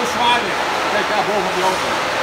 o Schwager, que acabou o Mundial.